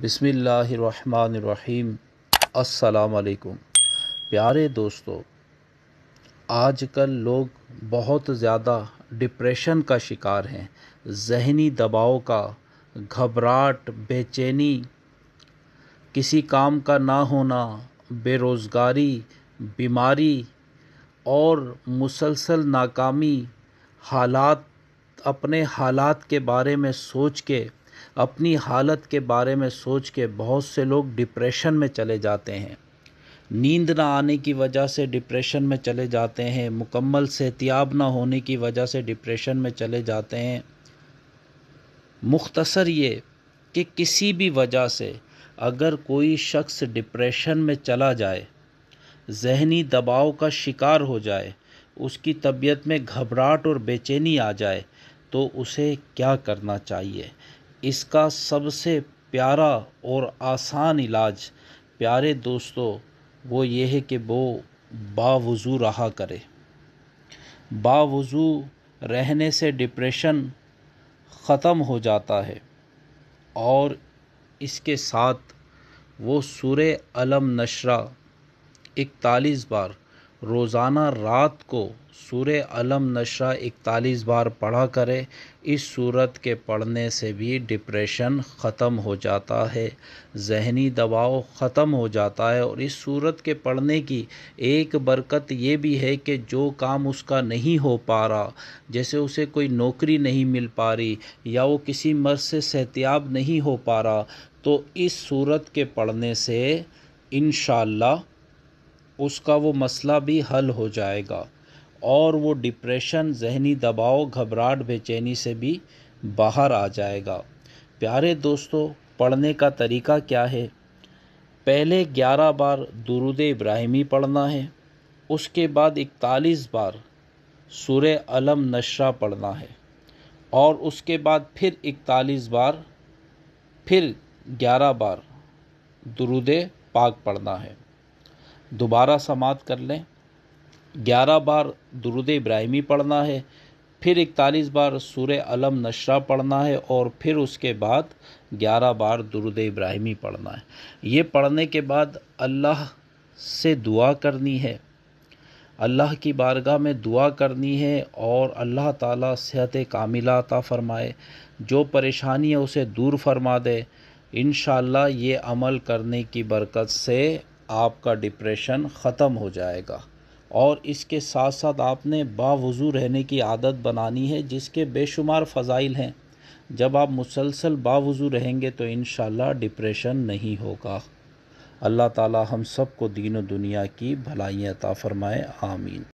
बिसमीम असलकुम प्यारे दोस्तों, आजकल लोग बहुत ज़्यादा डिप्रेशन का शिकार हैं, जहनी दबाव का, घबराहट, बेचैनी, किसी काम का ना होना, बेरोज़गारी, बीमारी और मुसलसल नाकामी हालात, अपने हालात के बारे में सोच के अपनी हालत के बारे में सोच के बहुत से लोग डिप्रेशन में चले जाते हैं। नींद ना आने की वजह से डिप्रेशन में चले जाते हैं। मुकम्मल सेहतियाब ना होने की वजह से डिप्रेशन में चले जाते हैं। मुख्तसर ये कि किसी भी वजह से अगर कोई शख्स डिप्रेशन में चला जाए, जहनी दबाव का शिकार हो जाए, उसकी तबीयत में घबराहट और बेचैनी आ जाए तो उसे क्या करना चाहिए? इसका सबसे प्यारा और आसान इलाज, प्यारे दोस्तों, वो ये है कि वो बावज़ू रहा करे। बावज़ू रहने से डिप्रेशन ख़त्म हो जाता है और इसके साथ वो सूर्य अलम नशरा इकतालीस बार रोज़ाना रात को सूर्य अलम नशा इकतालीस बार पढ़ा करें, इस सूरत के पढ़ने से भी डिप्रेशन ख़त्म हो जाता है। जहनी दबाव ख़त्म हो जाता है और इस सूरत के पढ़ने की एक बरकत ये भी है कि जो काम उसका नहीं हो पा रहा, जैसे उसे कोई नौकरी नहीं मिल पा रही या वो किसी मर्ज से सहतियाब नहीं हो पा रहा तो इस सूरत के पढ़ने से इन उसका वो मसला भी हल हो जाएगा और वो डिप्रेशन जहनी दबाव, घबराहट, बेचैनी से भी बाहर आ जाएगा। प्यारे दोस्तों, पढ़ने का तरीका क्या है? पहले ग्यारह बार दुरुद इब्राहिमी पढ़ना है, उसके बाद इकतालीस बार सूर्य अलम नशरा पढ़ना है और उसके बाद फिर इकतालीस बार, फिर ग्यारह बार दुरुद पाक पढ़ना है। दोबारा समात कर लें। ग्यारह बार दुरुद इब्राहिमी पढ़ना है, फिर इकतालीस बार सूर्य अलम नशरा पढ़ना है और फिर उसके बाद ग्यारह बार दुरुद इब्राहिमी पढ़ना है। ये पढ़ने के बाद अल्लाह से दुआ करनी है। अल्लाह की बारगाह में दुआ करनी है और अल्लाह ताला सेहत कामिला अता फ़रमाए। जो परेशानी है उसे दूर फरमा दे इन ये अमल करने की बरकत से आपका डिप्रेशन ख़त्म हो जाएगा। और इसके साथ साथ आपने बावज़ू रहने की आदत बनानी है, जिसके बेशुमार फ़ज़ाइल हैं। जब आप मुसलसल बावज़ू रहेंगे तो इन डिप्रेशन नहीं होगा। अल्लाह ताला हम सबको दीन दुनिया की भलाइयाँ अता फ़रमाए, आमीन।